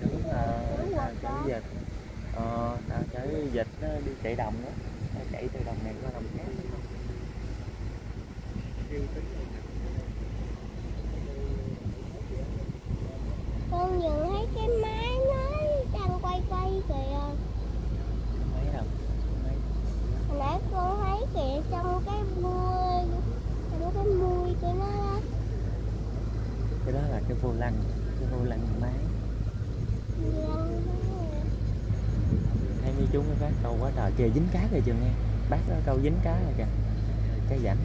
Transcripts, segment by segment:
đúng là con. vịt ờ tao chở vịt nó đi chạy đồng đó nó chạy từ đồng này qua đồng khác. Con nhìn thấy cái máy nó đang quay quay kìa. Đồng? Mấy hồi nãy con thấy kìa trong cái mui trong cái mui của nó đó. Cái đó là cái vô lăng cái vô lăng máy bác câu quá trời kìa dính cá kìa trường nghe. Bác đó, câu dính cá rồi kìa. Cái rảnh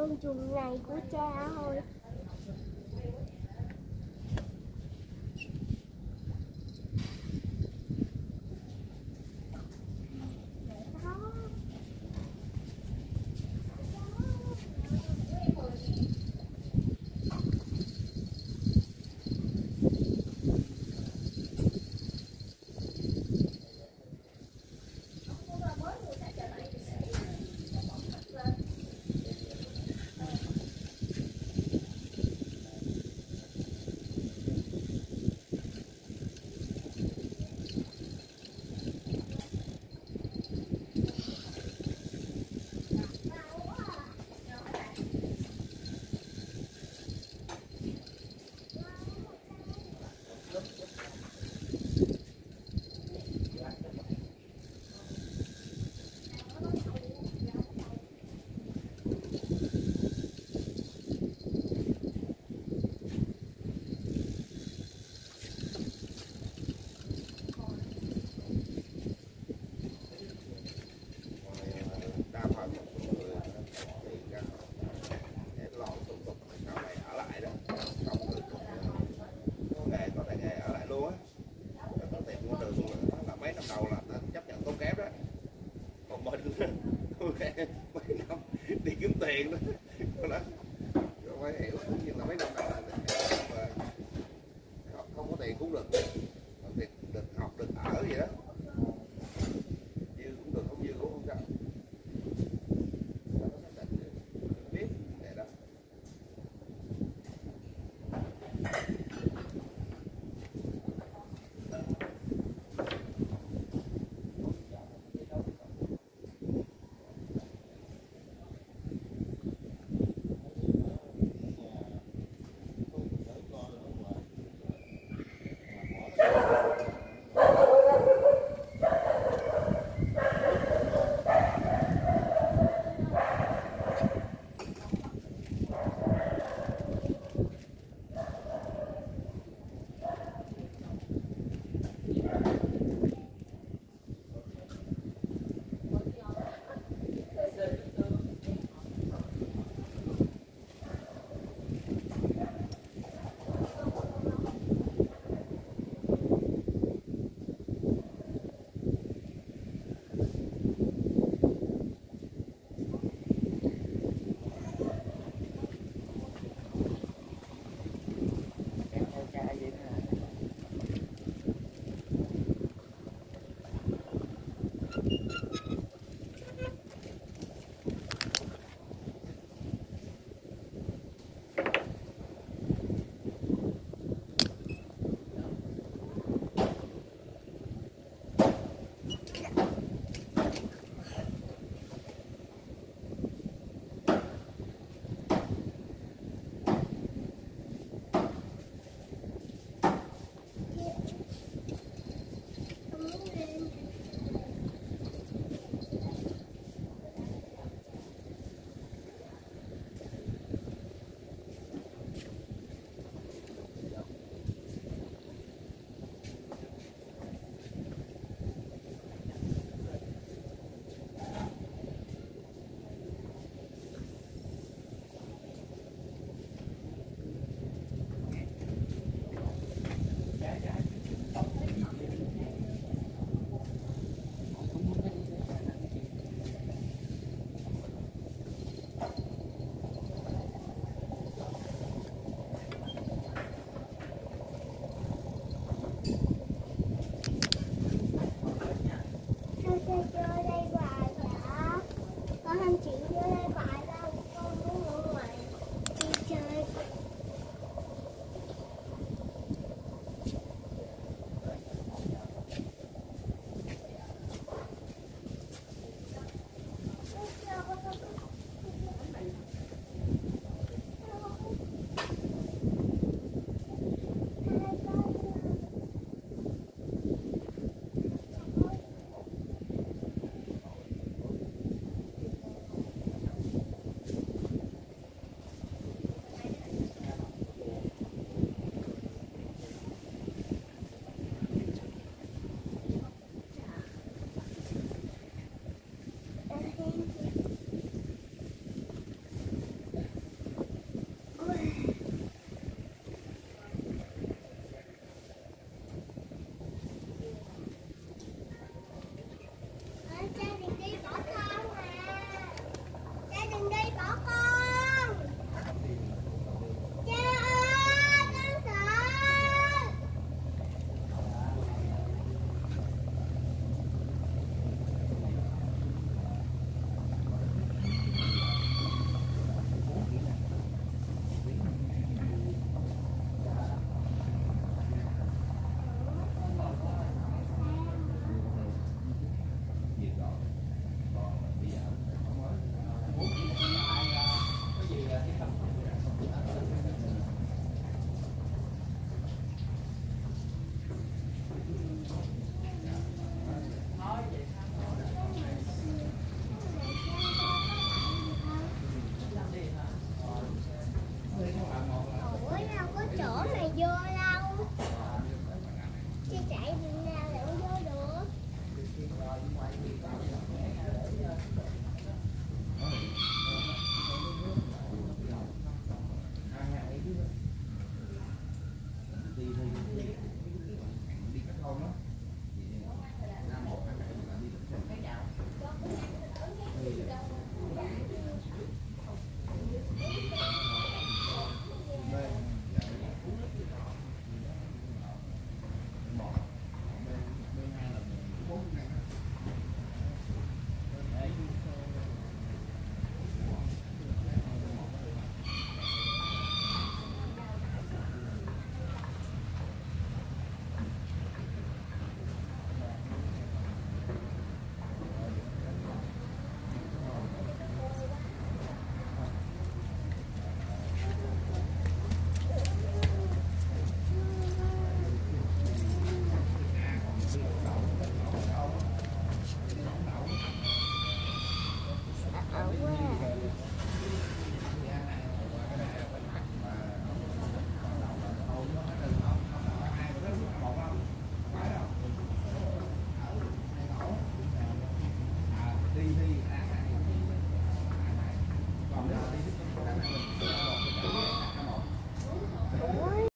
lòng chuồng này của cha thôi.